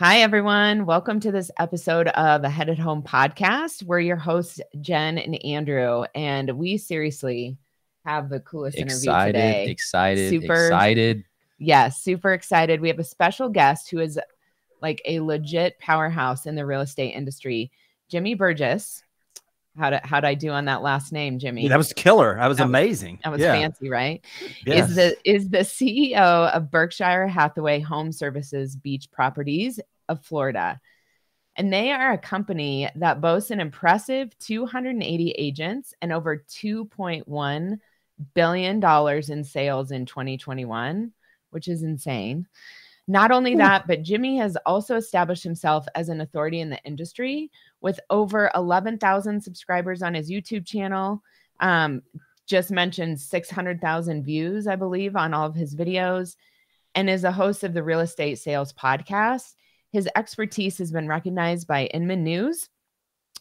Hi, everyone. Welcome to this episode of a Headed Home podcast. We're your hosts, Jen and Andrew, and we seriously have the coolest excited, interview today. Excited, super excited. Yes, super excited. We have a special guest who is like a legit powerhouse in the real estate industry, Jimmy Burgess. How did how did I do on that last name, Jimmy? Yeah, that was killer. That was that amazing. Was, that was yeah. fancy, right? Yes. Is the is the CEO of Berkshire Hathaway Home Services Beach Properties of Florida. And they are a company that boasts an impressive 280 agents and over 2.1 billion dollars in sales in 2021, which is insane. Not only that, but Jimmy has also established himself as an authority in the industry with over 11,000 subscribers on his YouTube channel. Um, just mentioned 600,000 views, I believe, on all of his videos, and is a host of the Real Estate Sales Podcast. His expertise has been recognized by Inman News,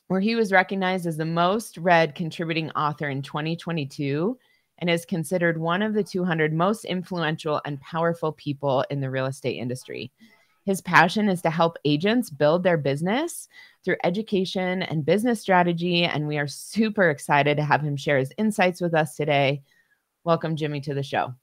where he was recognized as the most read contributing author in 2022 and is considered one of the 200 most influential and powerful people in the real estate industry. His passion is to help agents build their business through education and business strategy. And we are super excited to have him share his insights with us today. Welcome, Jimmy, to the show.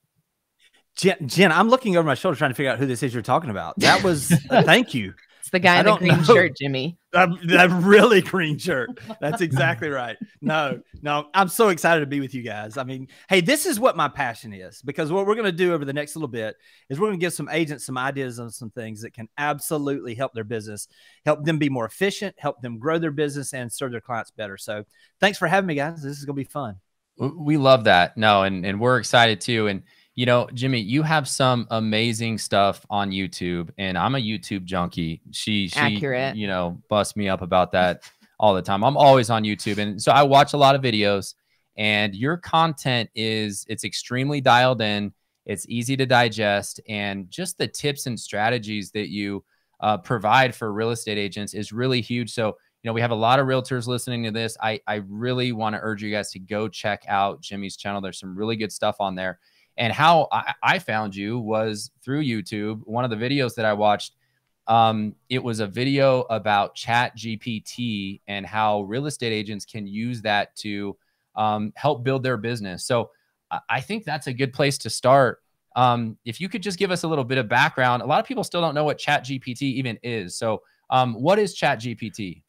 Jen, Jen, I'm looking over my shoulder trying to figure out who this is you're talking about. That was thank you. It's the guy in the green know. shirt, Jimmy. That, that really green shirt. That's exactly right. No, no, I'm so excited to be with you guys. I mean, hey, this is what my passion is because what we're going to do over the next little bit is we're going to give some agents some ideas on some things that can absolutely help their business, help them be more efficient, help them grow their business, and serve their clients better. So, thanks for having me, guys. This is going to be fun. We love that. No, and and we're excited too. And you know, Jimmy, you have some amazing stuff on YouTube, and I'm a YouTube junkie. She, she, Accurate. you know, bust me up about that all the time. I'm always on YouTube, and so I watch a lot of videos. And your content is it's extremely dialed in. It's easy to digest, and just the tips and strategies that you uh, provide for real estate agents is really huge. So, you know, we have a lot of realtors listening to this. I I really want to urge you guys to go check out Jimmy's channel. There's some really good stuff on there. And how I, I found you was through YouTube. One of the videos that I watched, um, it was a video about Chat GPT and how real estate agents can use that to um, help build their business. So I think that's a good place to start. Um, if you could just give us a little bit of background, a lot of people still don't know what Chat GPT even is. So, um, what is Chat GPT?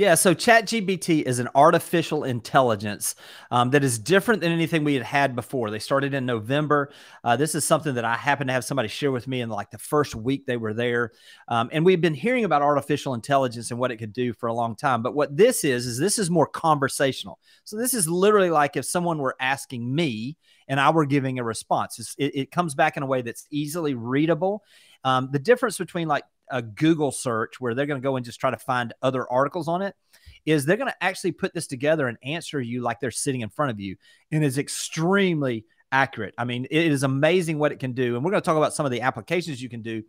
Yeah, so ChatGPT is an artificial intelligence um, that is different than anything we had had before. They started in November. Uh, this is something that I happened to have somebody share with me in like the first week they were there, um, and we've been hearing about artificial intelligence and what it could do for a long time. But what this is is this is more conversational. So this is literally like if someone were asking me and I were giving a response. It, it, comes back in a way that's easily readable. Um, the difference between like a Google search where they're going to go and just try to find other articles on it is they're going to actually put this together and answer you like they're sitting in front of you and is extremely accurate. I mean, it is amazing what it can do. And we're going to talk about some of the applications you can do,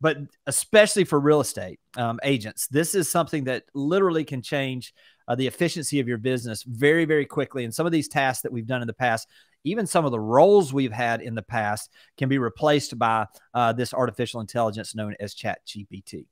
but especially for real estate um, agents, this is something that literally can change uh, the efficiency of your business very, very quickly. And some of these tasks that we've done in the past, even some of the roles we've had in the past, can be replaced by uh, this artificial intelligence known as Chat GPT.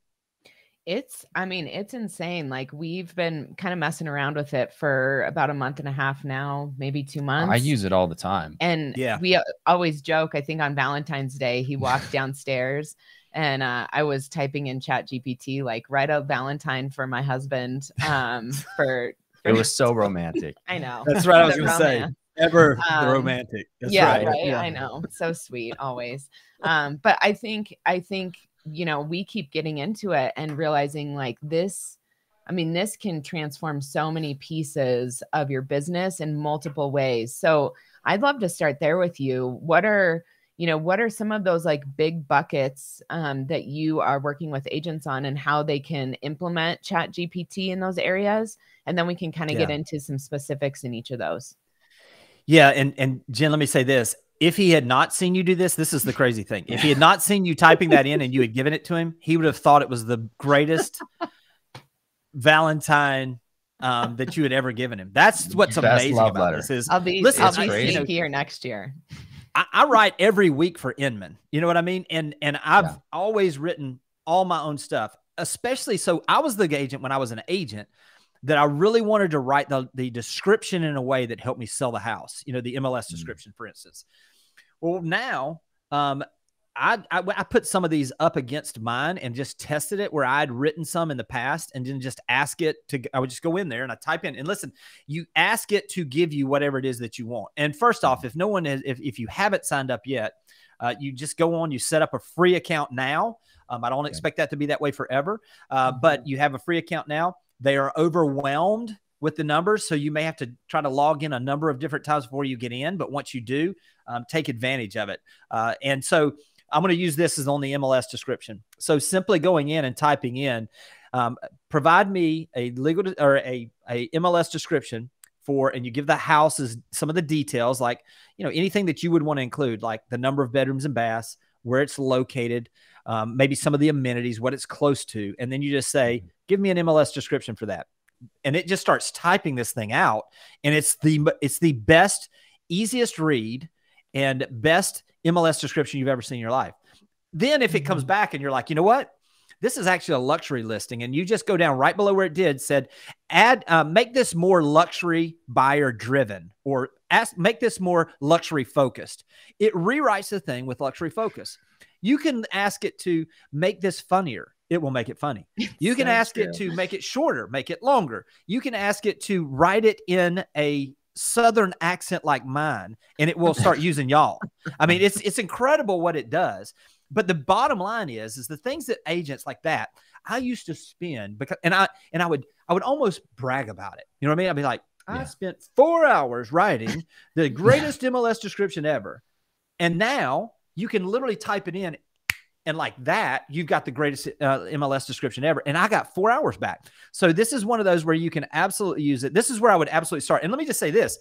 It's, I mean, it's insane. Like we've been kind of messing around with it for about a month and a half now, maybe two months. I use it all the time. And yeah, we uh, always joke. I think on Valentine's Day, he walked downstairs and uh, I was typing in Chat GPT, like write a Valentine for my husband. Um, for, for it was so romantic. I know. That's right. I was going to say ever um, romantic. That's yeah, right. right. Yeah. I know. So sweet, always. Um, but I think I think you know we keep getting into it and realizing like this. I mean, this can transform so many pieces of your business in multiple ways. So I'd love to start there with you. What are you know what are some of those like big buckets um, that you are working with agents on and how they can implement chat gpt in those areas and then we can kind of yeah. get into some specifics in each of those yeah and and jen let me say this if he had not seen you do this this is the crazy thing if he had not seen you typing that in and you had given it to him he would have thought it was the greatest valentine um, that you had ever given him. That's what's Best amazing about letter. this is I'll be listen, I'll be here next year. I, I, write every week for Inman. You know what I mean? And and I've yeah. always written all my own stuff, especially so I was the agent when I was an agent that I really wanted to write the, the description in a way that helped me sell the house, you know, the MLS mm. description, mm-hmm. for instance. Well, now um, I, I, I put some of these up against mine and just tested it where I'd written some in the past and then just ask it to I would just go in there and I type in and listen you ask it to give you whatever it is that you want and first off if no one is if, if you haven't signed up yet uh, you just go on you set up a free account now um, I don't expect that to be that way forever uh, mm-hmm. but you have a free account now they are overwhelmed with the numbers. So you may have to try to log in a number of different times before you get in. But once you do, um, take advantage of it. Uh, and so I'm going to use this as on the MLS description. So simply going in and typing in, um, provide me a legal or a, a MLS description for, and you give the houses some of the details, like, you know, anything that you would want to include, like the number of bedrooms and baths, where it's located, um, maybe some of the amenities, what it's close to. And then you just say, mm-hmm. give me an MLS description for that. And it just starts typing this thing out. And it's the, it's the best, easiest read and best MLS description you've ever seen in your life. Then if it comes mm-hmm. back and you're like, you know what? This is actually a luxury listing, and you just go down right below where it did said, add, uh, make this more luxury buyer driven, or ask, make this more luxury focused. It rewrites the thing with luxury focus. You can ask it to make this funnier. It will make it funny. You can ask true. it to make it shorter, make it longer. You can ask it to write it in a southern accent like mine and it will start using y'all. I mean, it's it's incredible what it does. But the bottom line is is the things that agents like that I used to spend because and I and I would I would almost brag about it. You know what I mean? I'd be like, I spent 4 hours writing the greatest MLS description ever. And now you can literally type it in and like that, you've got the greatest uh, MLS description ever. And I got four hours back. So this is one of those where you can absolutely use it. This is where I would absolutely start. And let me just say this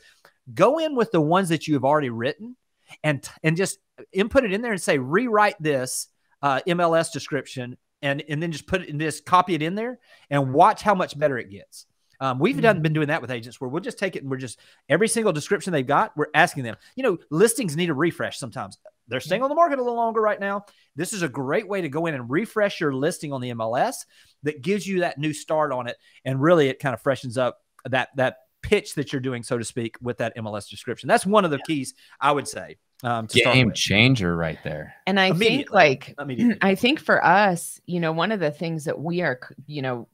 go in with the ones that you have already written and, and just input it in there and say, rewrite this uh, MLS description and, and then just put it in this, copy it in there and watch how much better it gets. Um, we've done mm-hmm. been doing that with agents where we'll just take it and we're just every single description they've got, we're asking them. You know, listings need a refresh sometimes. They're staying on the market a little longer right now. This is a great way to go in and refresh your listing on the MLS that gives you that new start on it. And really, it kind of freshens up that, that pitch that you're doing, so to speak, with that MLS description. That's one of the keys I would say. Um, Game changer right there. And I think like, I think for us, you know, one of the things that we are, you know,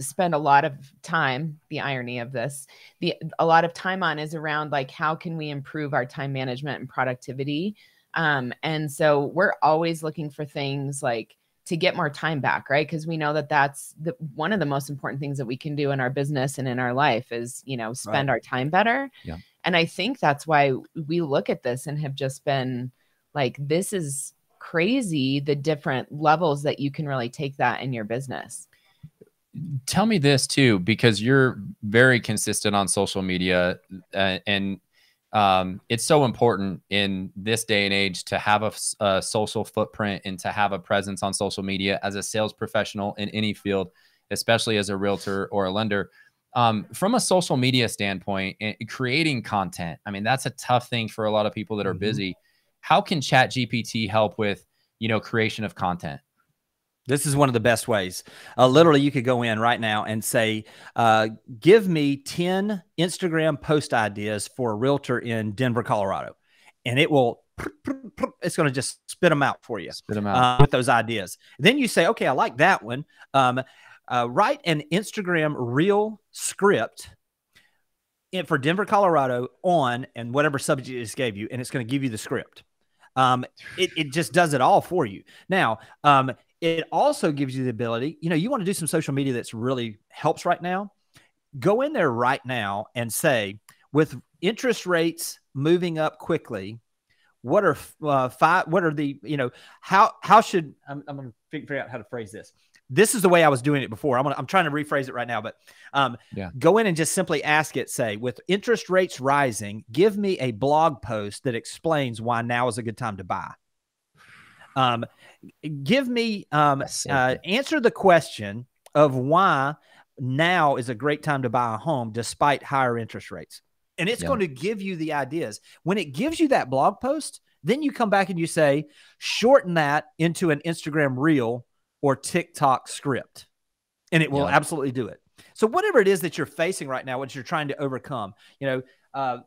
spend a lot of time the irony of this the a lot of time on is around like how can we improve our time management and productivity um, and so we're always looking for things like to get more time back, right? Because we know that that's the one of the most important things that we can do in our business and in our life is, you know, spend right. our time better. Yeah. And I think that's why we look at this and have just been like, this is crazy the different levels that you can really take that in your business. Tell me this too, because you're very consistent on social media uh, and um, it's so important in this day and age to have a, a, social footprint and to have a presence on social media as a sales professional in any field, especially as a realtor or a lender. Um, from a social media standpoint, creating content, I mean, that's a tough thing for a lot of people that are mm-hmm. busy. How can Chat GPT help with, you know, creation of content? This is one of the best ways. Uh, literally, you could go in right now and say, uh, "Give me ten Instagram post ideas for a realtor in Denver, Colorado," and it will. It's going to just spit them out for you. Spit them out uh, with those ideas. Then you say, "Okay, I like that one." Um, uh, write an Instagram reel script in, for Denver, Colorado on and whatever subject it just gave you, and it's going to give you the script. Um, it, it just does it all for you. Now, um, it also gives you the ability, you know, you want to do some social media that's really helps right now. Go in there right now and say, with interest rates moving up quickly, what are uh, five? What are the you know how how should I'm, I'm going to figure out how to phrase this. This is the way I was doing it before. I'm gonna, I'm trying to rephrase it right now, but um, yeah. go in and just simply ask it. Say, with interest rates rising, give me a blog post that explains why now is a good time to buy. Um, give me um, uh, answer the question of why now is a great time to buy a home despite higher interest rates. And it's yeah. going to give you the ideas. When it gives you that blog post, then you come back and you say, shorten that into an Instagram reel or TikTok script, and it will absolutely do it. So whatever it is that you're facing right now, what you're trying to overcome, you know, uh,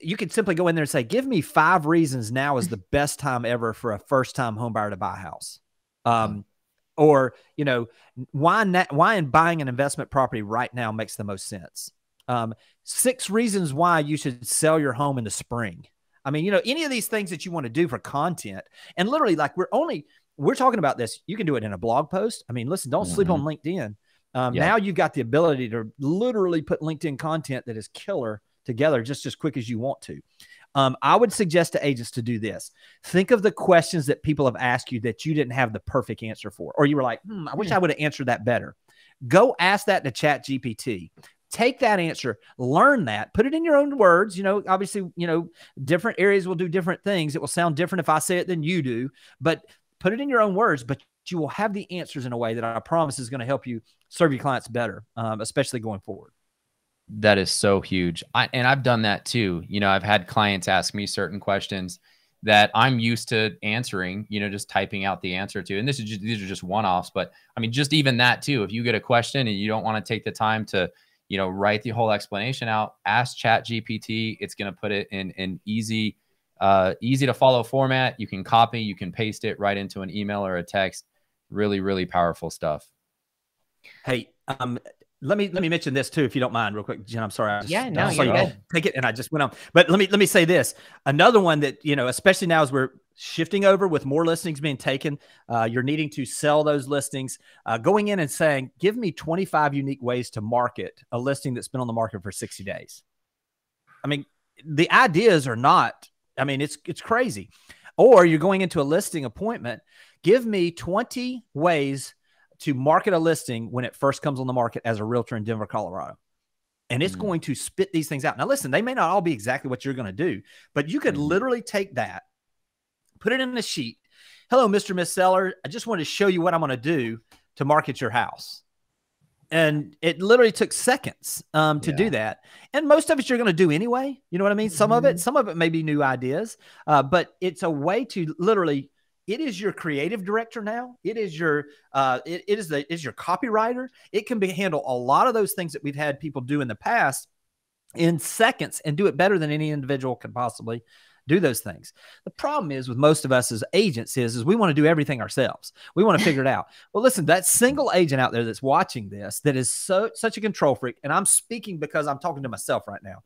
you could simply go in there and say, "Give me five reasons now is the best time ever for a first time home buyer to buy a house." Um, or you know, why na- why in buying an investment property right now makes the most sense. Um, six reasons why you should sell your home in the spring. I mean, you know, any of these things that you want to do for content, and literally, like we're only we're talking about this. You can do it in a blog post. I mean, listen, don't mm-hmm. sleep on mm-hmm. LinkedIn. Um, yeah. Now you've got the ability to literally put LinkedIn content that is killer together just as quick as you want to. Um, I would suggest to agents to do this. Think of the questions that people have asked you that you didn't have the perfect answer for, or you were like, hmm, I wish I would have answered that better. Go ask that to Chat GPT. Take that answer, learn that, put it in your own words. You know, obviously, you know, different areas will do different things. It will sound different if I say it than you do, but put it in your own words. But you will have the answers in a way that I promise is going to help you serve your clients better, um, especially going forward. That is so huge. I, and I've done that too. You know, I've had clients ask me certain questions that I'm used to answering, you know, just typing out the answer to. And this is just, these are just one-offs, but I mean, just even that too. If you get a question and you don't want to take the time to, you know, write the whole explanation out, ask Chat GPT. It's going to put it in an easy, uh, easy to follow format. You can copy, you can paste it right into an email or a text. Really, really powerful stuff. Hey, um, let me let me mention this too, if you don't mind, real quick, Jen. I'm sorry. I just, yeah, no, you're good. Take it, and I just went on. But let me let me say this. Another one that you know, especially now as we're shifting over with more listings being taken, uh, you're needing to sell those listings. Uh, going in and saying, "Give me 25 unique ways to market a listing that's been on the market for 60 days." I mean, the ideas are not. I mean, it's it's crazy. Or you're going into a listing appointment. Give me 20 ways to market a listing when it first comes on the market as a realtor in Denver, Colorado. And it's mm going to spit these things out. Now, listen, they may not all be exactly what you're going to do, but you could mm literally take that, put it in a sheet. Hello, Mr. Miss Seller. I just wanted to show you what I'm going to do to market your house. And it literally took seconds um, to yeah. do that. And most of it you're going to do anyway. You know what I mean? Some mm-hmm. of it, mm-hmm. some of it may be new ideas, uh, but it's a way to literally it is your creative director now. It is your uh, it, it is the is your copywriter. It can be handle a lot of those things that we've had people do in the past in seconds and do it better than any individual could possibly do those things. The problem is with most of us as agents is, is we want to do everything ourselves. We want to figure it out. Well, listen, that single agent out there that's watching this that is so such a control freak, and I'm speaking because I'm talking to myself right now.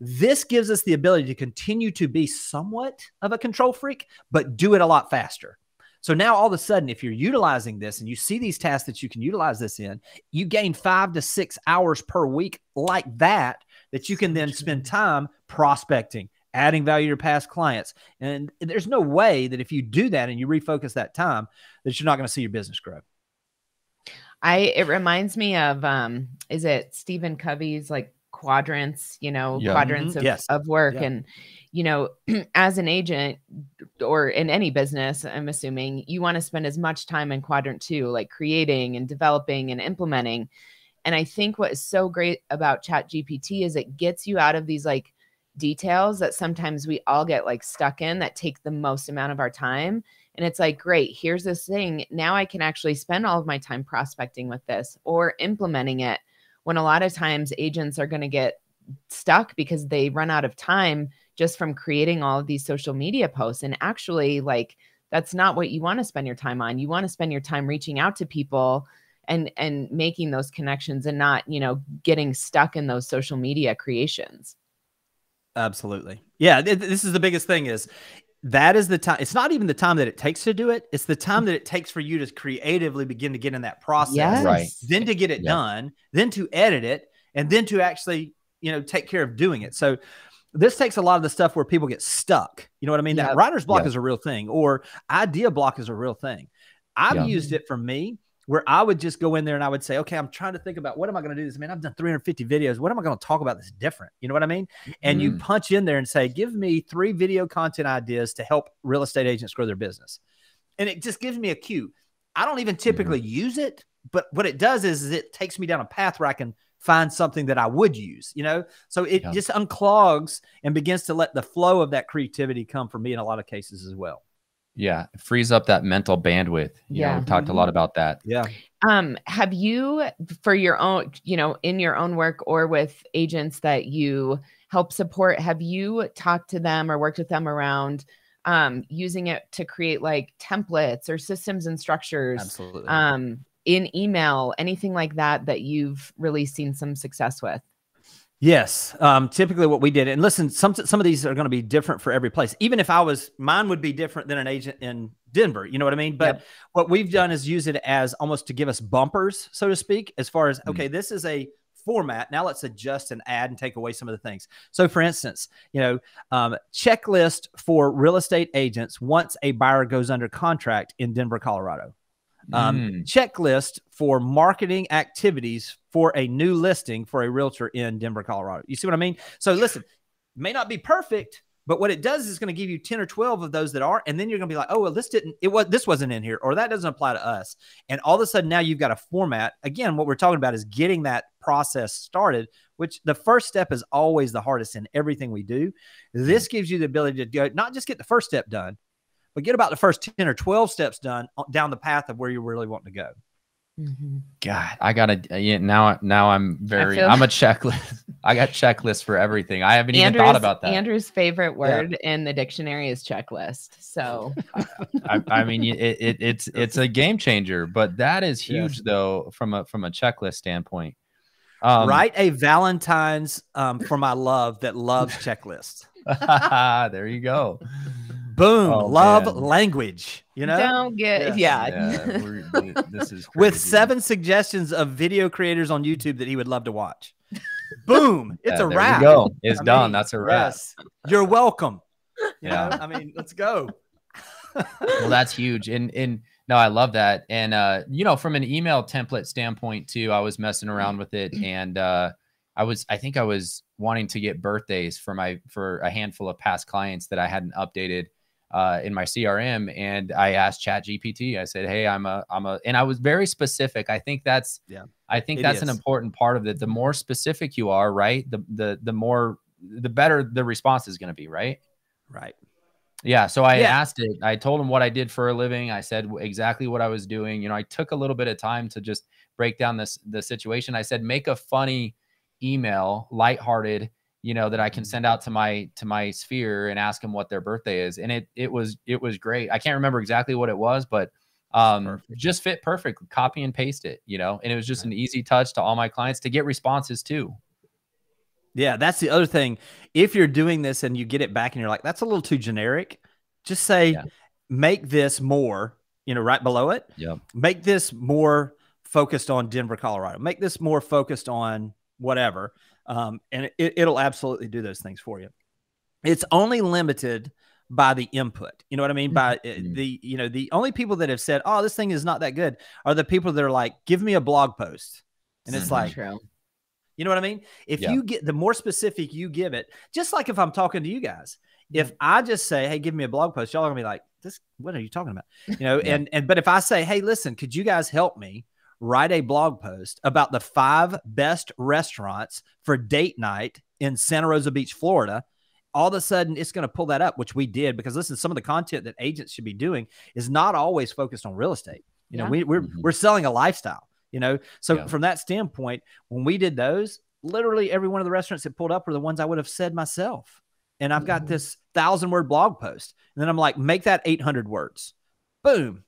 This gives us the ability to continue to be somewhat of a control freak, but do it a lot faster. So now all of a sudden, if you're utilizing this and you see these tasks that you can utilize this in, you gain five to six hours per week like that, that you can then spend time prospecting, adding value to your past clients. And there's no way that if you do that and you refocus that time, that you're not going to see your business grow. I it reminds me of um is it Stephen Covey's like quadrants, you know, yeah. quadrants mm-hmm. of, yes. of work. Yeah. And, you know, as an agent or in any business, I'm assuming you want to spend as much time in quadrant two, like creating and developing and implementing. And I think what is so great about Chat GPT is it gets you out of these like details that sometimes we all get like stuck in that take the most amount of our time. And it's like, great, here's this thing. Now I can actually spend all of my time prospecting with this or implementing it when a lot of times agents are going to get stuck because they run out of time just from creating all of these social media posts. And actually like that's not what you want to spend your time on. You want to spend your time reaching out to people and and making those connections and not you know getting stuck in those social media creations. Absolutely. Yeah th- this is the biggest thing is that is the time it's not even the time that it takes to do it it's the time that it takes for you to creatively begin to get in that process yes. right. then to get it yeah. done then to edit it and then to actually you know take care of doing it. So this takes a lot of the stuff where people get stuck you know what i mean? That writer's block is a real thing or idea block is a real thing. I've used it for me where I would just go in there and I would say, okay, I'm trying to think about what am I going to do this. Man, I've done 350 videos. What am I going to talk about that's different? You know what I mean? And mm. you punch in there and say, give me three video content ideas to help real estate agents grow their business. And it just gives me a cue. I don't even typically mm-hmm. use it, but what it does is, is, it takes me down a path where I can find something that I would use, you know? So it yeah. just unclogs and begins to let the flow of that creativity come for me in a lot of cases as well. Yeah, it frees up that mental bandwidth. You Yeah. know, we've talked a lot about that. Yeah. Um, have you, for your own, you know, in your own work or with agents that you help support, have you talked to them or worked with them around um, using it to create like templates or systems and structures Absolutely. um, in email, anything like that that you've really seen some success with? Yes. Um, typically what we did, and listen, some some of these are going to be different for every place. Even if I was, mine would be different than an agent in Denver. You know what I mean? But Yep. what we've done is use it as almost to give us bumpers, so to speak, as far as Mhm. okay, this is a format. Now let's adjust and add and take away some of the things. So, for instance, you know, um, checklist for real estate agents once a buyer goes under contract in Denver, Colorado um, Mm. checklist for marketing activities for a new listing for a realtor in Denver, Colorado. You see what I mean? So listen, may not be perfect, but what it does is going to give you 10 or 12 of those that are, and then you're going to be like, oh, well, this didn't, it was, this wasn't in here, or that doesn't apply to us. And all of a sudden now you've got a format. Again, what we're talking about is getting that process started, which the first step is always the hardest in everything we do. This mm-hmm. gives you the ability to go, not just get the first step done, but get about the first 10 or 12 steps done uh, down the path of where you really want to go. Mhm. God, I gotta. Yeah, now, now I'm very. feel- I'm a checklist. I got checklists for everything. I haven't even thought about that. Andrew's favorite word in the dictionary is checklist. So I, I mean, it, it, it's it's a game changer, but that is huge Yes. though from a from a checklist standpoint. Um, Write a Valentine's um, for my love that loves checklists. there you go. Boom. Oh, love man. language, you know? don't get Yes. yeah. Yeah, we're, we- this is With seven suggestions of video creators on YouTube that he would love to watch. Boom. It's Yeah, a wrap. You go. It's I done. mean, That's a wrap. Yes. You're welcome. You Yeah. know? I mean, let's go. well that's huge and and no i love that and uh you know from an email template standpoint too i was messing around with it and uh i was i think i was wanting to get birthdays for my for a handful of past clients that i hadn't updated uh in my crm and i asked chat gpt i said hey i'm a i'm a and i was very specific i think that's Yeah, i think it that's an important part of it the more specific you are right the the the more the better the response is going to be right right. yeah. So I Yeah. asked it. I told him what I did for a living. I said exactly what I was doing. You know, I took a little bit of time to just break down this the situation. I said, make a funny email, lighthearted, you know, that I can send out to my to my sphere and ask them what their birthday is. And it it was it was great. I can't remember exactly what it was, but um Perfect. just fit perfect. Copy and paste it, you know, and it was just an easy touch to all my clients to get responses too. Yeah, that's the other thing. If you're doing this and you get it back and you're like, that's a little too generic, just say, Yeah. make this more, you know, right below it. yeah Make this more focused on Denver, Colorado. Make this more focused on whatever. Um, and it, it'll absolutely do those things for you. It's only limited by the input. You know what I mean? By uh, Mhm. the, you know, the only people that have said, oh, this thing is not that good are the people that are like, give me a blog post. And it's Mhm. like, true. you know what I mean? If Yeah. you get the more specific you give it, just like if I'm talking to you guys, if Mm-hmm. I just say, "Hey, give me a blog post," y'all are gonna be like, "This, what are you talking about?" You know, Yeah. and and but if I say, "Hey, listen, could you guys help me write a blog post about the five best restaurants for date night in Santa Rosa Beach, Florida?" All of a sudden, it's going to pull that up, which we did because listen, some of the content that agents should be doing is not always focused on real estate. You know, Yeah. we, we're Mhm. we're selling a lifestyle. You know, so Yeah. from that standpoint, when we did those, literally every one of the restaurants that pulled up were the ones I would have said myself. And I've got Mhm. this thousand word blog post. And then I'm like, make that 800 words. Boom.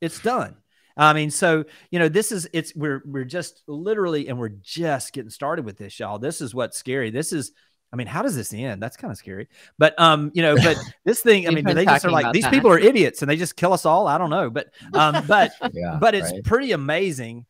It's done. I mean, so, you know, this is, it's, we're, we're just literally, and we're just getting started with this, y'all. This is what's scary. This is, I mean, how does this end? That's kind of scary. But, um, you know, but this thing, I mean, they just are like, these that. people are idiots and they just kill us all. I don't know. But, um, but, Yeah. but it's right. pretty amazing.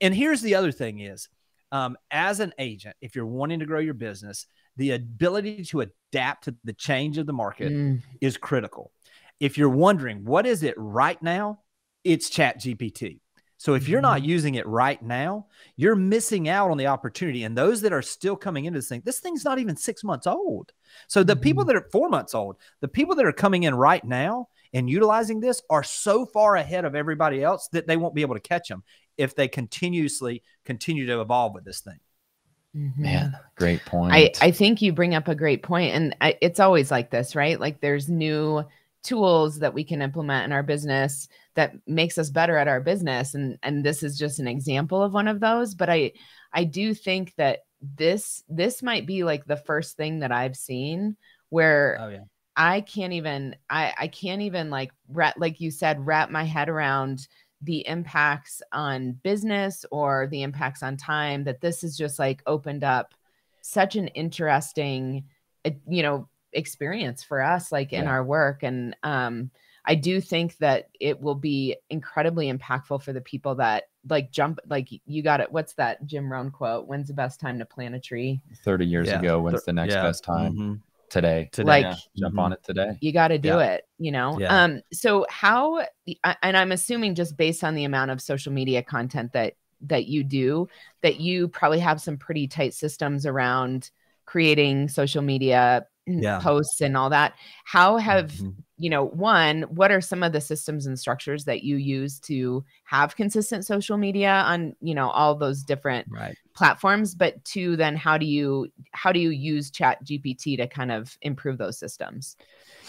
And here's the other thing is, um, as an agent, if you're wanting to grow your business, the ability to adapt to the change of the market Mm, is critical. If you're wondering what is it right now, it's Chat GPT. So if you're not using it right now, you're missing out on the opportunity. And those that are still coming into this thing, this thing's not even six months old. So the people that are four months old, the people that are coming in right now and utilizing this are so far ahead of everybody else that they won't be able to catch them if they continuously continue to evolve with this thing. mhm. Man, great point. I, I think you bring up a great point and I, it's always like this right like there's new tools that we can implement in our business that makes us better at our business and and this is just an example of one of those but i i do think that this this might be like the first thing that i've seen where Oh yeah. I can't even I I can't even like wrap like you said wrap my head around the impacts on business or the impacts on time that this is just like opened up such an interesting uh, you know experience for us like in our work and um I do think that it will be incredibly impactful for the people that like jump like you got it what's that Jim Rohn quote when's the best time to plant a tree 30 years Yeah. ago, when's the next Yeah. best time? Mhm. Today. Today. Like- Yeah, jump Mhm. on it today. you got to do Yeah. it you know Yeah. um so how and i'm assuming just based on the amount of social media content that that you do that you probably have some pretty tight systems around creating social media Yeah. posts and all that how have Mhm. You know one what are some of the systems and structures that you use to have consistent social media on you know all those different right. platforms but two then how do you how do you use chat gpt to kind of improve those systems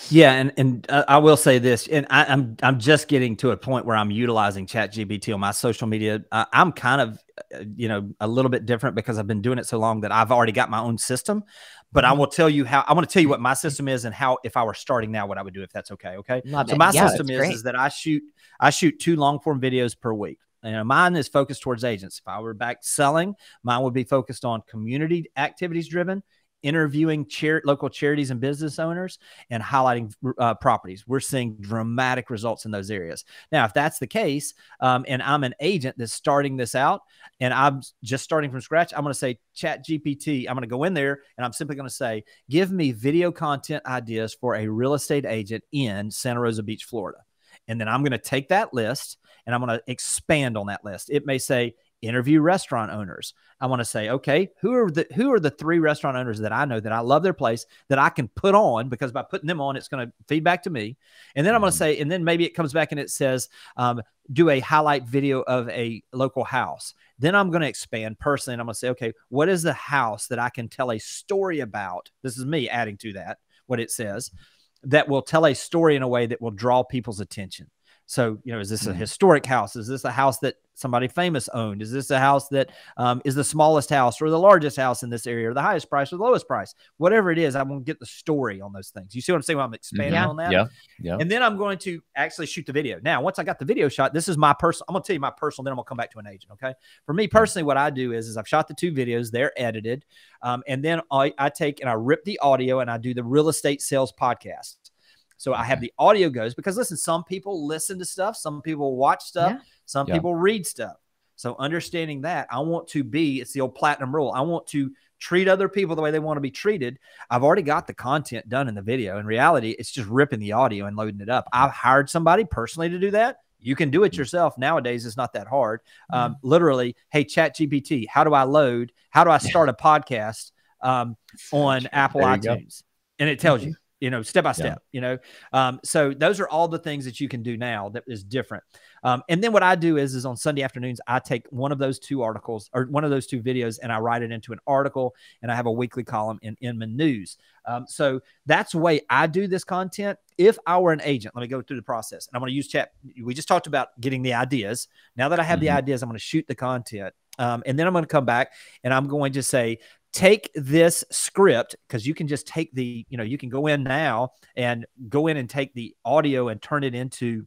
Yeah, and and uh, I will say this, and I, I'm I'm just getting to a point where I'm utilizing ChatGPT on my social media. I'm kind of, uh, you know, a little bit different because I've been doing it so long that I've already got my own system. But I Mhm. will tell you how I want to tell you what my system is and how if I were starting now, what I would do if that's okay. Okay. Love So it. my Yeah, system is great. is that I shoot I shoot two long form videos per week. And mine is focused towards agents. If I were back selling, mine would be focused on community activities driven, interviewing char- local charities and business owners, and highlighting uh, properties. We're seeing dramatic results in those areas. Now, if that's the case, um, and I'm an agent that's starting this out, and I'm just starting from scratch, I'm going to say Chat GPT. I'm going to go in there and I'm simply going to say, give me video content ideas for a real estate agent in Santa Rosa Beach, Florida. And then I'm going to take that list and I'm going to expand on that list. It may say interview restaurant owners. I want to say, okay, who are the who are the three restaurant owners that I know that I love their place that I can put on because by putting them on, it's going to feed back to me. And then I'm going to say, and then maybe it comes back and it says, um, do a highlight video of a local house. Then I'm going to expand personally and I'm going to say, okay, what is the house that I can tell a story about? This is me adding to that what it says that will tell a story in a way that will draw people's attention. So, you know, is this a Mhm. historic house? Is this a house that somebody famous owned? Is this a house that um, is the smallest house or the largest house in this area or the highest price or the lowest price? Whatever it is, I'm going to get the story on those things. You see what I'm saying? When I'm expanding Yeah. on that. Yeah. Yeah. And then I'm going to actually shoot the video. Now, once I got the video shot, this is my personal. I'm going to tell you my personal. Then I'm going to come back to an agent. Okay. For me personally, what I do is, is I've shot the two videos. They're edited, um, and then I, I take and I rip the audio and I do the real estate sales podcast. So I have the audio goes because listen, some people listen to stuff, some people watch stuff, Yeah. some Yeah. people read stuff. So understanding that, I want to be. It's the old platinum rule. I want to treat other people the way they want to be treated. I've already got the content done in the video. In reality, it's just ripping the audio and loading it up. I've hired somebody personally to do that. You can do it Mhm. yourself nowadays. It's not that hard. Um, literally, hey, Chat GPT, how do I load? How do I start a podcast um, on Apple There you go. iTunes? And it tells you, you know, step by Yeah. step. You know, um, so those are all the things that you can do now that is different. Um, and then what I do is, is on Sunday afternoons, I take one of those two articles or one of those two videos and I write it into an article and I have a weekly column in Inman News. Um, so that's the way I do this content. If I were an agent, let me go through the process. And I'm going to use chat. We just talked about getting the ideas. Now that I have the Mhm. ideas, I'm going to shoot the content. Um, and then I'm going to come back and I'm going to say, take this script because you can just take the, you know, you can go in now and go in and take the audio and turn it into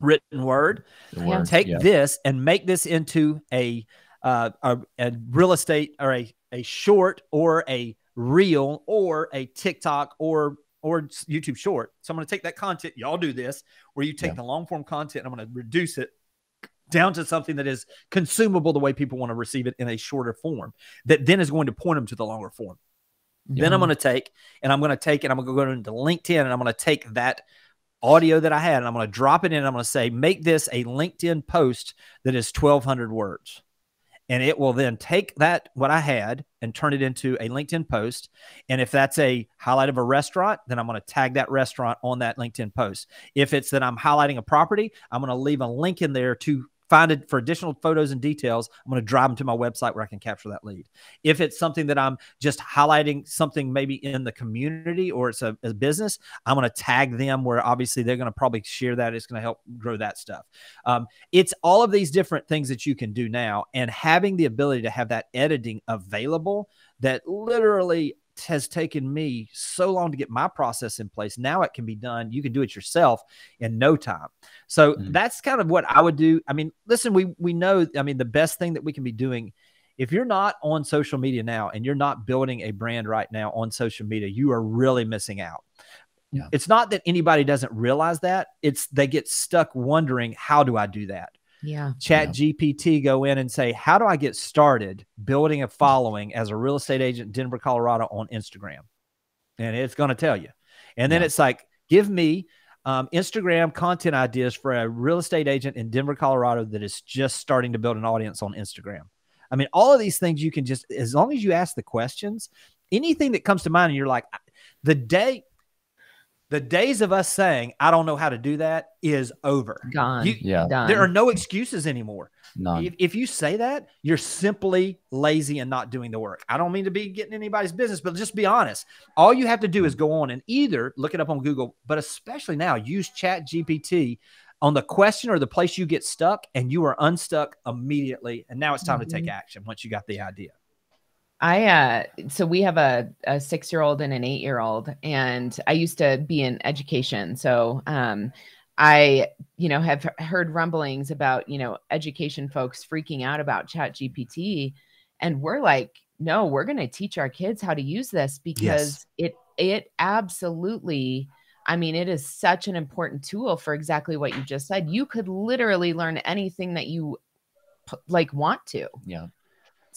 written word words, take yeah. this and make this into a uh, a, a real estate or a, a short or a reel or a TikTok or or YouTube short. So I'm going to take that content. Y'all do this where you take Yeah. the long form content. I'm going to reduce it down to something that is consumable the way people want to receive it in a shorter form. That then is going to point them to the longer form. Then I'm going to take and I'm going to take and I'm going to go into LinkedIn and I'm going to take that audio that I had and I'm going to drop it in. And I'm going to say, make this a LinkedIn post that is 1200 words. And it will then take that, what I had, and turn it into a LinkedIn post. And if that's a highlight of a restaurant, then I'm going to tag that restaurant on that LinkedIn post. If it's that I'm highlighting a property, I'm going to leave a link in there to find it for additional photos and details, I'm going to drive them to my website where I can capture that lead. If it's something that I'm just highlighting something maybe in the community or it's a, a business, I'm going to tag them where obviously they're going to probably share that. It's going to help grow that stuff. Um, it's all of these different things that you can do now, and having the ability to have that editing available that literally has taken me so long to get my process in place. Now it can be done. You can do it yourself in no time. So mm-hmm. that's kind of what I would do. I mean, listen, we we know. I mean, the best thing that we can be doing. If you're not on social media now and you're not building a brand right now on social media, you are really missing out. Yeah. It's not that anybody doesn't realize that. It's they get stuck wondering, how do I do that? Yeah chat yeah. gpt go in and say how do i get started building a following as a real estate agent in denver colorado on instagram and it's going to tell you and then yeah. it's like give me um, instagram content ideas for a real estate agent in denver colorado that is just starting to build an audience on instagram i mean all of these things you can just as long as you ask the questions anything that comes to mind and you're like the day the days of us saying I don't know how to do that is over. Gone. You, yeah. Done. There are no excuses anymore. None. If, if, you say that, you're simply lazy and not doing the work. I don't mean to be getting anybody's business, but just be honest. All you have to do is go on and either look it up on Google, but especially now, use Chat GPT on the question or the place you get stuck, and you are unstuck immediately. And now it's time mm-hmm. to take mm-hmm. action once you got the idea. I uh so we have a, a six year old and an eight year old, and I used to be in education. So um I, you know, have heard rumblings about, you know, education folks freaking out about chat GPT. And we're like, no, we're gonna teach our kids how to use this because yes. it it absolutely I mean, it is such an important tool for exactly what you just said. You could literally learn anything that you like want to. Yeah.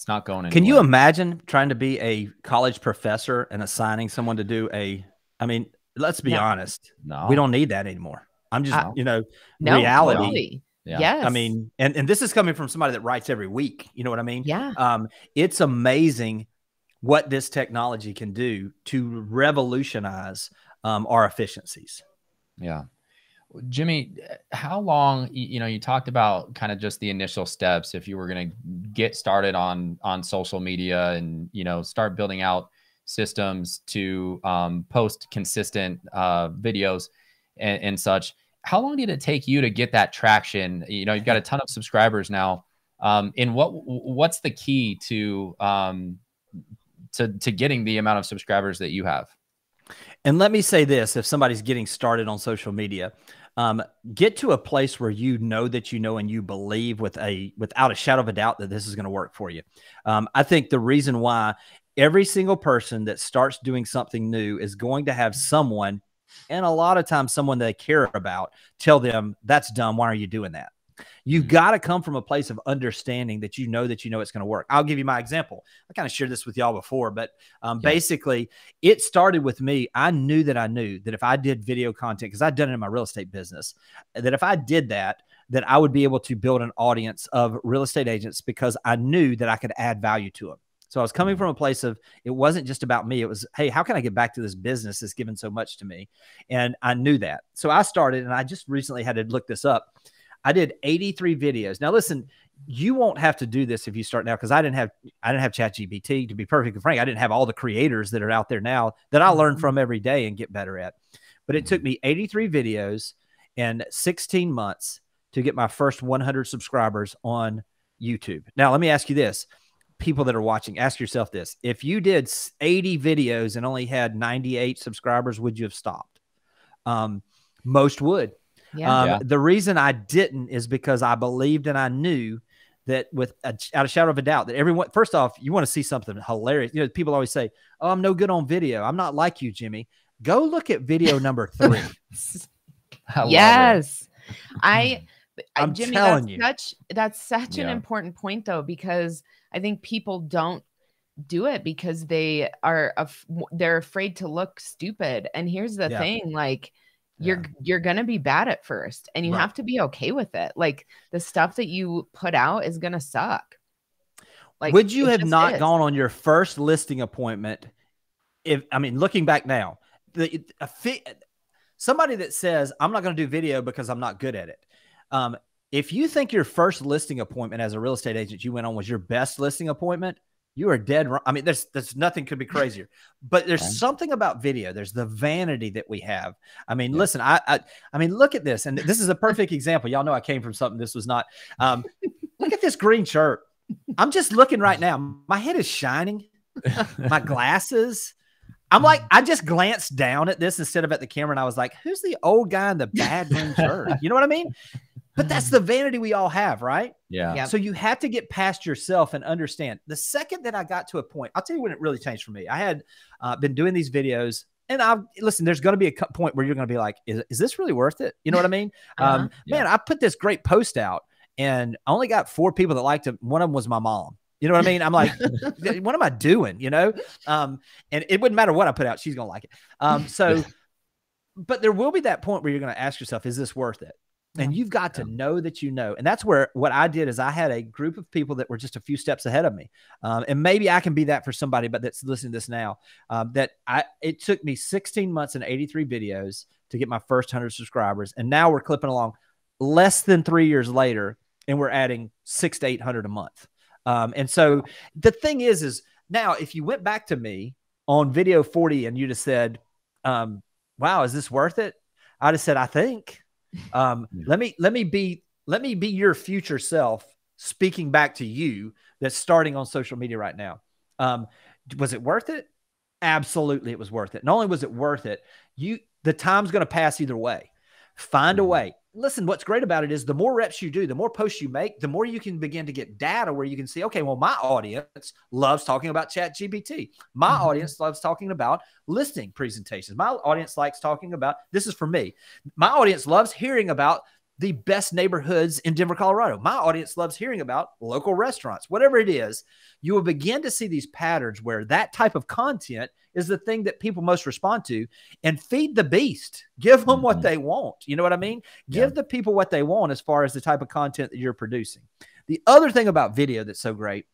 It's not going anywhere. Can you imagine trying to be a college professor and assigning someone to do a? I mean, let's be no. honest. No, we don't need that anymore. I'm just, uh, you know, no, reality. Totally. Yeah. Yes. I mean, and, and this is coming from somebody that writes every week. You know what I mean? Yeah. Um, it's amazing what this technology can do to revolutionize um, our efficiencies. Yeah. Jimmy, how long you know you talked about kind of just the initial steps if you were going to get started on on social media and you know start building out systems to um, post consistent uh, videos and, and, such. How long did it take you to get that traction? You know, you've got a ton of subscribers now. Um, and what what's the key to um, to to getting the amount of subscribers that you have? And let me say this: if somebody's getting started on social media, um, get to a place where you know that you know and you believe with a without a shadow of a doubt that this is going to work for you. Um, I think the reason why every single person that starts doing something new is going to have someone, and a lot of times someone they care about, tell them that's dumb. Why are you doing that? You've mm-hmm. got to come from a place of understanding that you know that you know it's going to work. I'll give you my example. I kind of shared this with y'all before, but um, yeah. basically, it started with me. I knew that I knew that if I did video content, because I'd done it in my real estate business, that if I did that, that I would be able to build an audience of real estate agents because I knew that I could add value to them. So I was coming mm-hmm. from a place of it wasn't just about me. It was, hey, how can I get back to this business that's given so much to me? And I knew that. So I started, and I just recently had to look this up. I did 83 videos. Now listen, you won't have to do this if you start now because I didn't have I didn't have Chat GPT to be perfectly frank. I didn't have all the creators that are out there now that I learn mm-hmm. from every day and get better at. But it took me 83 videos and 16 months to get my first 100 subscribers on YouTube. Now let me ask you this. People that are watching, ask yourself this. If you did 80 videos and only had 98 subscribers, would you have stopped? Um, most would yeah. Um, yeah. The reason I didn't is because I believed and I knew that with a, out of shadow of a doubt that everyone first off you want to see something hilarious. You know people always say oh i'm no good on video. I'm not like you jimmy. Go look at video number three. I yes. I i'm jimmy telling that's you. such that's such yeah. an important point though because i think people don't do it because they are af- they're afraid to look stupid. And here's the yeah. thing like you're yeah. you're gonna be bad at first and you right. have to be okay with it like the stuff that you put out is gonna suck like would you have not is. gone on your first listing appointment if i mean looking back now the a fi- somebody that says i'm not going to do video because i'm not good at it um, if you think your first listing appointment as a real estate agent you went on was your best listing appointment, you are dead wrong. I mean, there's there's nothing could be crazier. But there's right. something about video. There's the vanity that we have. I mean, yeah. listen, I, I I mean, look at this, and this is a perfect example. Y'all know I came from something this was not. Um, look at this green shirt. I'm just looking right now. My head is shining. My glasses. I'm like, I just glanced down at this instead of at the camera, and I was like, "Who's the old guy in the bad green shirt?" You know what I mean? But that's the vanity we all have, right? Yeah. Yep. So you have to get past yourself and understand. The second that I got to a point, I'll tell you when it really changed for me. I had uh, been doing these videos, and I listen. There's going to be a point where you're going to be like, is, "Is this really worth it?" You know what I mean? uh-huh. um, yeah. Man, I put this great post out, and I only got four people that liked it. One of them was my mom. You know what I mean? I'm like, what am I doing? You know? Um, and it wouldn't matter what I put out, she's gonna like it. Um, so but there will be that point where you're gonna ask yourself, is this worth it? And you've got to know that you know. And that's where what I did is I had a group of people that were just a few steps ahead of me. Um, and maybe I can be that for somebody, but that's listening to this now. Um, that I it took me 16 months and 83 videos to get my first 100 subscribers. And now we're clipping along less than three years later, and we're adding six to 800 a month. Um, and so the thing is, is now if you went back to me on video 40 and you just said, um, wow, is this worth it? I just said, I think. Um, yeah. let me let me be let me be your future self speaking back to you that's starting on social media right now. Um, was it worth it? Absolutely, it was worth it. Not only was it worth it, you the time's going to pass either way. Find a mm-hmm. way listen, what's great about it is the more reps you do, the more posts you make, the more you can begin to get data where you can see, okay, well, my audience loves talking about Chat GPT. My mm-hmm. audience loves talking about listing presentations. My audience likes talking about this is for me. My audience loves hearing about the best neighborhoods in Denver, Colorado. My audience loves hearing about local restaurants, whatever it is. You will begin to see these patterns where that type of content is the thing that people most respond to and feed the beast. Give them mm-hmm. what they want. You know what I mean? Yeah. Give the people what they want as far as the type of content that you're producing. The other thing about video that's so great,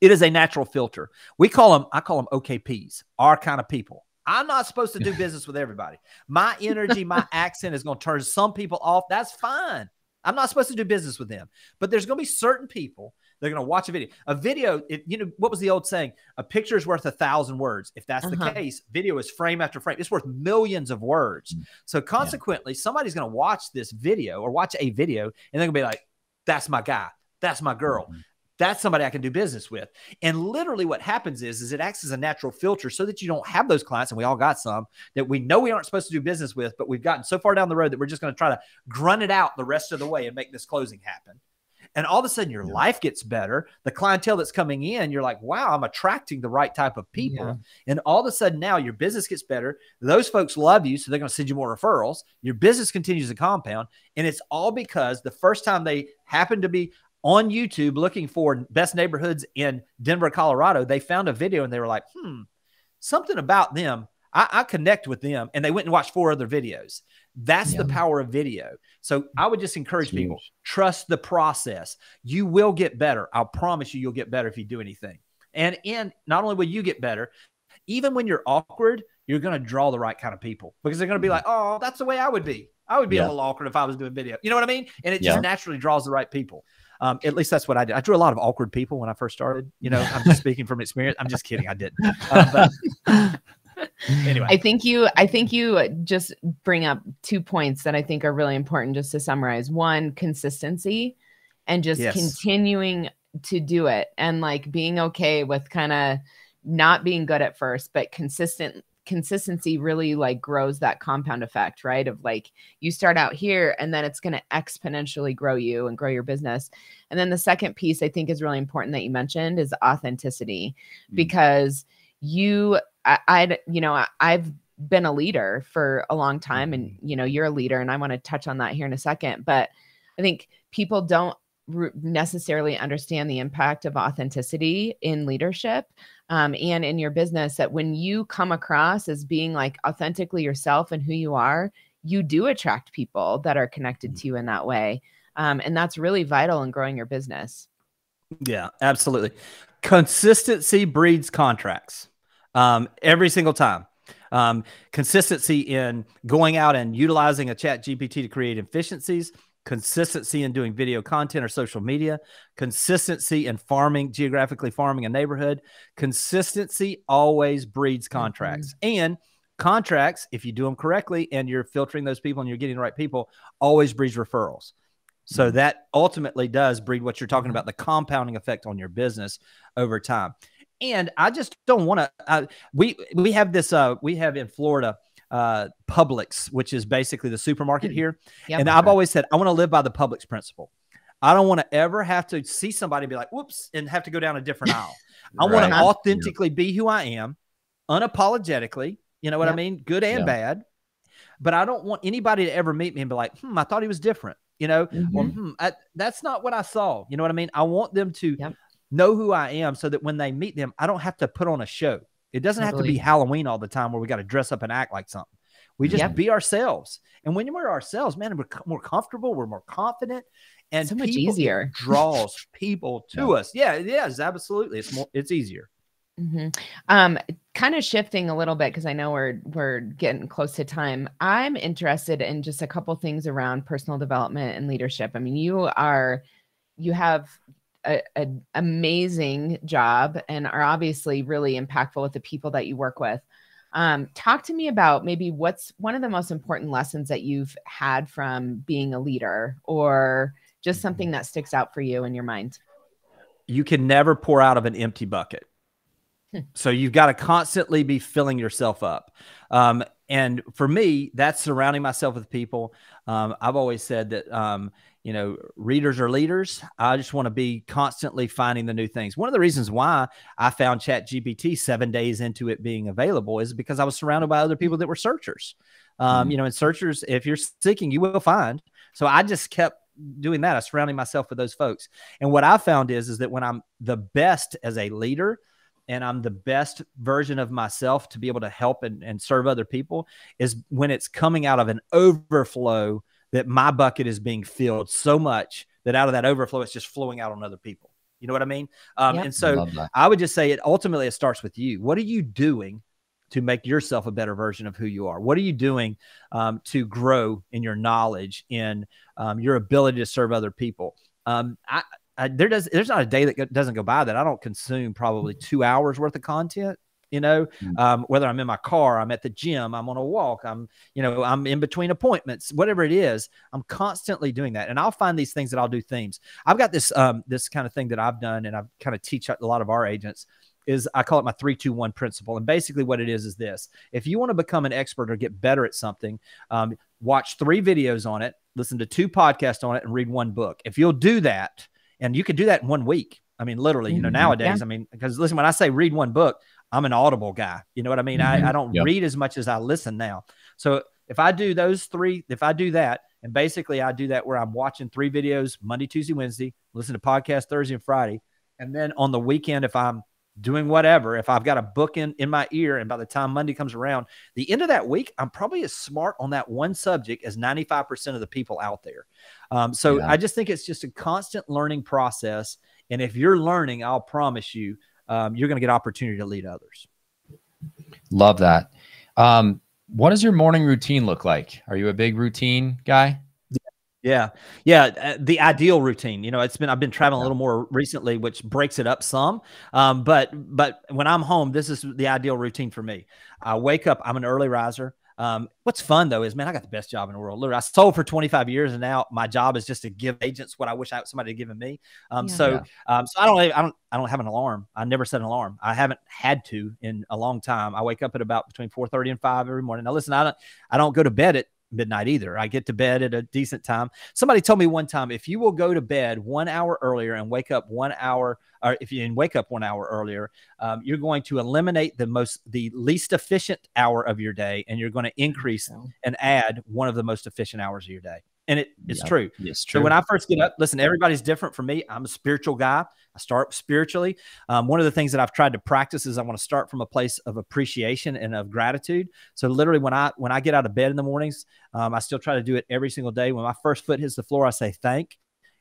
it is a natural filter. We call them, I call them OKPs, our kind of people. I'm not supposed to do business with everybody. My energy, my accent is going to turn some people off. That's fine. I'm not supposed to do business with them. But there's going to be certain people they're going to watch a video. A video, it, you know, what was the old saying? A picture is worth a thousand words. If that's uh-huh. the case, video is frame after frame. It's worth millions of words. Mm. So consequently, yeah. somebody's going to watch this video or watch a video and they're going to be like, that's my guy. That's my girl. Mm-hmm that's somebody I can do business with. And literally what happens is, is it acts as a natural filter so that you don't have those clients. And we all got some that we know we aren't supposed to do business with, but we've gotten so far down the road that we're just going to try to grunt it out the rest of the way and make this closing happen. And all of a sudden your yeah. life gets better. The clientele that's coming in, you're like, wow, I'm attracting the right type of people. Yeah. And all of a sudden now your business gets better. Those folks love you. So they're going to send you more referrals. Your business continues to compound. And it's all because the first time they happen to be on YouTube looking for best neighborhoods in Denver, Colorado, they found a video and they were like, hmm, something about them. I, I connect with them. And they went and watched four other videos. That's yeah. the power of video. So I would just encourage people trust the process. You will get better. I'll promise you, you'll get better if you do anything. And and not only will you get better, even when you're awkward, you're going to draw the right kind of people because they're going to be mm-hmm. like, oh, that's the way I would be. I would be yeah. a little awkward if I was doing video. You know what I mean? And it yeah. just naturally draws the right people. Um, at least that's what I did. I drew a lot of awkward people when I first started. You know, I'm just speaking from experience. I'm just kidding. I didn't. Uh, but anyway, I think you. I think you just bring up two points that I think are really important. Just to summarize, one, consistency, and just yes. continuing to do it, and like being okay with kind of not being good at first, but consistent consistency really like grows that compound effect, right? Of like you start out here and then it's going to exponentially grow you and grow your business. And then the second piece I think is really important that you mentioned is authenticity mm-hmm. because you I, I you know I, I've been a leader for a long time and you know you're a leader and I want to touch on that here in a second but I think people don't necessarily understand the impact of authenticity in leadership um, and in your business that when you come across as being like authentically yourself and who you are you do attract people that are connected mm. to you in that way um, and that's really vital in growing your business. Yeah absolutely. Consistency breeds contracts um, every single time. Um, consistency in going out and utilizing a chat gpt to create efficiencies consistency in doing video content or social media, consistency in farming, geographically farming a neighborhood. Consistency always breeds contracts. Mm-hmm. And contracts, if you do them correctly and you're filtering those people and you're getting the right people, always breeds referrals. So mm-hmm. that ultimately does breed what you're talking about the compounding effect on your business over time. And I just don't want to. We we have this. Uh, we have in Florida uh, Publix, which is basically the supermarket mm. here. Yep. And I've always said I want to live by the Publix principle. I don't want to ever have to see somebody be like, "Whoops," and have to go down a different aisle. I right. want to authentically yeah. be who I am, unapologetically. You know what yep. I mean? Good and bad. But I don't want anybody to ever meet me and be like, "Hmm, I thought he was different." You know, mm-hmm. or, hmm, I, that's not what I saw. You know what I mean? I want them to yep. know who I am, so that when they meet them, I don't have to put on a show. It doesn't totally. have to be Halloween all the time where we got to dress up and act like something. We just yep. be ourselves. And when we're ourselves, man, we're more comfortable, we're more confident, and so much easier draws people to yeah. us. Yeah, it is absolutely. It's more, it's easier. Mm-hmm. Um, kind of shifting a little bit because I know we're we're getting close to time. I'm interested in just a couple things around personal development and leadership. I mean, you are you have an amazing job and are obviously really impactful with the people that you work with. Um, talk to me about maybe what's one of the most important lessons that you've had from being a leader or just something that sticks out for you in your mind. You can never pour out of an empty bucket. Hmm. So you've got to constantly be filling yourself up. Um, and for me, that's surrounding myself with people. Um, I've always said that um, you know, readers are leaders. I just want to be constantly finding the new things. One of the reasons why I found Chat GPT seven days into it being available is because I was surrounded by other people that were searchers. Um, mm-hmm. You know, and searchers, if you're seeking, you will find. So I just kept doing that. I surrounding myself with those folks. And what I found is, is that when I'm the best as a leader, and I'm the best version of myself to be able to help and, and serve other people is when it's coming out of an overflow that my bucket is being filled so much that out of that overflow, it's just flowing out on other people. You know what I mean? Um, yep. And so I, I would just say it ultimately it starts with you. What are you doing to make yourself a better version of who you are? What are you doing um, to grow in your knowledge, in um, your ability to serve other people? Um, I, I, there does there's not a day that doesn't go by that I don't consume probably two hours worth of content you know mm. um, whether i'm in my car i'm at the gym i'm on a walk i'm you know i'm in between appointments whatever it is i'm constantly doing that and i'll find these things that i'll do themes i've got this um, this kind of thing that i've done and i kind of teach a lot of our agents is I call it my three, two, one principle. And basically, what it is is this: if you want to become an expert or get better at something, um, watch three videos on it, listen to two podcasts on it, and read one book. If you'll do that, and you can do that in one week. I mean, literally, you know, mm-hmm. nowadays, yeah. I mean, because listen, when I say read one book, I'm an audible guy. You know what I mean? Mm-hmm. I, I don't yep. read as much as I listen now. So if I do those three, if I do that, and basically I do that where I'm watching three videos Monday, Tuesday, Wednesday, listen to podcast Thursday and Friday. And then on the weekend, if I'm doing whatever, if I've got a book in, in my ear, and by the time Monday comes around, the end of that week, I'm probably as smart on that one subject as 95% of the people out there. Um, so yeah. I just think it's just a constant learning process. And if you're learning, I'll promise you, um, you're going to get opportunity to lead others. Love that. Um, what does your morning routine look like? Are you a big routine guy? Yeah. Yeah. Uh, the ideal routine, you know, it's been, I've been traveling a little more recently, which breaks it up some. Um, but, but when I'm home, this is the ideal routine for me. I wake up, I'm an early riser. Um, what's fun though is, man, I got the best job in the world. Literally, I sold for 25 years, and now my job is just to give agents what I wish I, somebody had given me. Um, yeah. So, um, so I don't, I don't, I don't have an alarm. I never set an alarm. I haven't had to in a long time. I wake up at about between 4:30 and 5 every morning. Now, listen, I don't, I don't go to bed at midnight either. I get to bed at a decent time. Somebody told me one time if you will go to bed one hour earlier and wake up one hour, or if you wake up one hour earlier, um, you're going to eliminate the most, the least efficient hour of your day, and you're going to increase and add one of the most efficient hours of your day and it, it's yeah, true. It's true. So when I first get up, listen, everybody's different for me. I'm a spiritual guy. I start spiritually. Um, one of the things that I've tried to practice is I want to start from a place of appreciation and of gratitude. So literally, when I when I get out of bed in the mornings, um, I still try to do it every single day. When my first foot hits the floor, I say thank,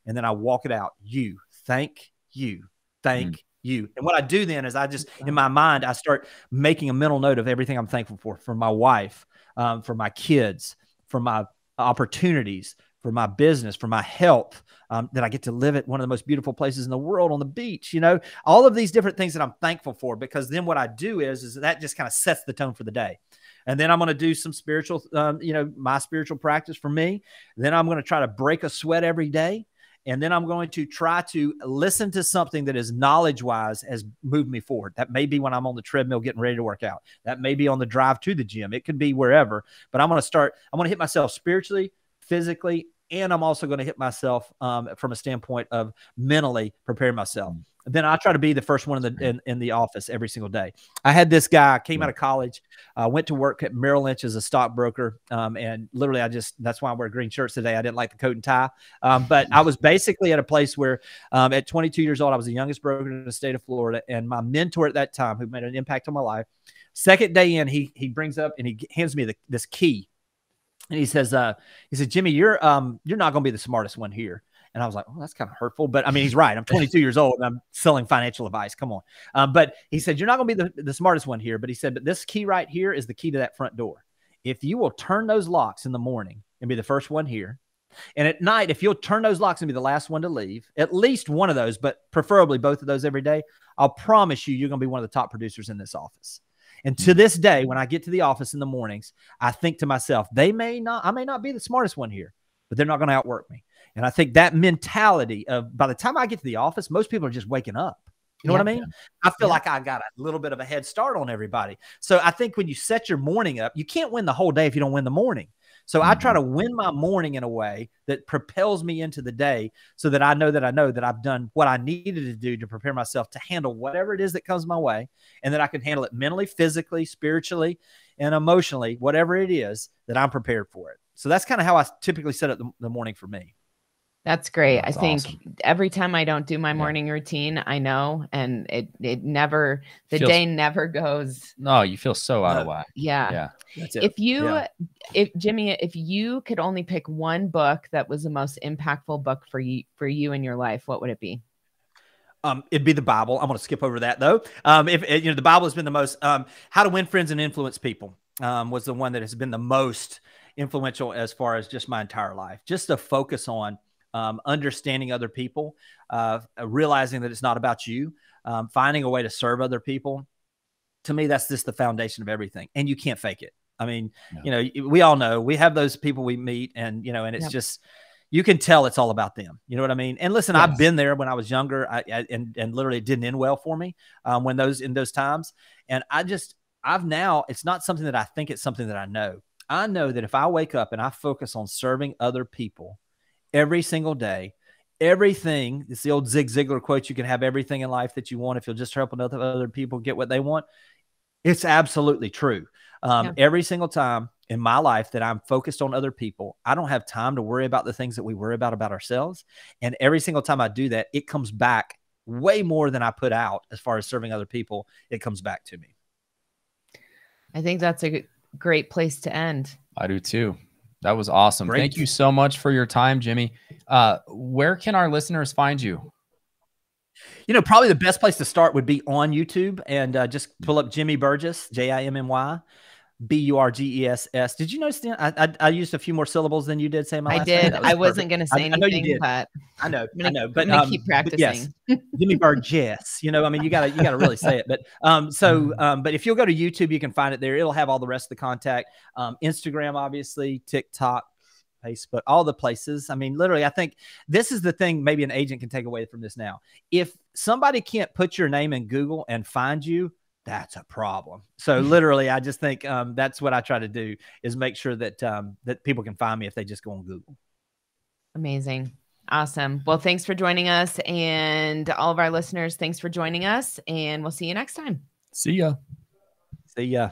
and then I walk it out. You thank you, thank. Mm. You and what I do then is I just in my mind I start making a mental note of everything I'm thankful for, for my wife, um, for my kids, for my opportunities for my business, for my health, um, that I get to live at one of the most beautiful places in the world on the beach. You know, all of these different things that I'm thankful for because then what I do is is that just kind of sets the tone for the day. And then I'm going to do some spiritual, um, you know, my spiritual practice for me. Then I'm going to try to break a sweat every day. And then I'm going to try to listen to something that is knowledge wise has moved me forward. That may be when I'm on the treadmill getting ready to work out. That may be on the drive to the gym. It could be wherever. But I'm going to start, I'm going to hit myself spiritually, physically, and I'm also going to hit myself um, from a standpoint of mentally preparing myself. Then I try to be the first one in the in, in the office every single day. I had this guy came out of college, uh, went to work at Merrill Lynch as a stockbroker, um, and literally I just that's why I wear green shirts today. I didn't like the coat and tie, um, but I was basically at a place where um, at 22 years old I was the youngest broker in the state of Florida, and my mentor at that time, who made an impact on my life, second day in, he he brings up and he hands me the, this key and he says, uh, he said, Jimmy, you're um, you're not going to be the smartest one here. And I was like, oh, that's kind of hurtful. But I mean, he's right. I'm 22 years old and I'm selling financial advice. Come on. Um, but he said, you're not going to be the, the smartest one here. But he said, but this key right here is the key to that front door. If you will turn those locks in the morning and be the first one here, and at night, if you'll turn those locks and be the last one to leave, at least one of those, but preferably both of those every day, I'll promise you, you're going to be one of the top producers in this office. And to this day, when I get to the office in the mornings, I think to myself, they may not, I may not be the smartest one here, but they're not going to outwork me. And I think that mentality of by the time I get to the office, most people are just waking up. You know yeah, what I mean? Yeah. I feel yeah. like I got a little bit of a head start on everybody. So I think when you set your morning up, you can't win the whole day if you don't win the morning. So mm-hmm. I try mm-hmm. to win my morning in a way that propels me into the day so that I know that I know that I've done what I needed to do to prepare myself to handle whatever it is that comes my way and that I can handle it mentally, physically, spiritually, and emotionally, whatever it is that I'm prepared for it. So that's kind of how I typically set up the, the morning for me. That's great. That's I think awesome. every time I don't do my morning yeah. routine, I know, and it it never the Feels, day never goes. No, you feel so out of whack. Yeah, yeah. If you, yeah. if Jimmy, if you could only pick one book that was the most impactful book for you for you in your life, what would it be? Um, it'd be the Bible. I'm going to skip over that though. Um, if you know, the Bible has been the most. Um, How to Win Friends and Influence People um, was the one that has been the most influential as far as just my entire life. Just to focus on um, understanding other people, uh, realizing that it's not about you, um, finding a way to serve other people. To me, that's just the foundation of everything, and you can't fake it. I mean, you know, we all know we have those people we meet, and you know, and it's yep. just you can tell it's all about them. You know what I mean? And listen, yes. I've been there when I was younger, I, I, and and literally it didn't end well for me um, when those in those times. And I just I've now it's not something that I think it's something that I know. I know that if I wake up and I focus on serving other people, every single day. Everything, it's the old Zig Ziglar quote you can have everything in life that you want if you'll just help other people get what they want. It's absolutely true. Um, yeah. Every single time in my life that I'm focused on other people, I don't have time to worry about the things that we worry about about ourselves. And every single time I do that, it comes back way more than I put out as far as serving other people. It comes back to me. I think that's a great place to end. I do too. That was awesome. Great. Thank you so much for your time, Jimmy. Uh, where can our listeners find you? You know, probably the best place to start would be on YouTube and uh, just pull up Jimmy Burgess, J I M M Y. B U R G E S S. Did you notice? I, I, I used a few more syllables than you did. Say my. I did. I wasn't going to say I, anything, I know you did. but I know. Gonna, I know. But um, keep practicing. yes, Jimmy Burgess. You know, I mean, you gotta you gotta really say it. But um, so mm-hmm. um, but if you'll go to YouTube, you can find it there. It'll have all the rest of the contact. Um, Instagram, obviously, TikTok, Facebook, all the places. I mean, literally, I think this is the thing maybe an agent can take away from this now. If somebody can't put your name in Google and find you, that's a problem. So literally, I just think um, that's what I try to do is make sure that um, that people can find me if they just go on Google. Amazing. Awesome. Well, thanks for joining us and all of our listeners, thanks for joining us and we'll see you next time. See ya. See ya.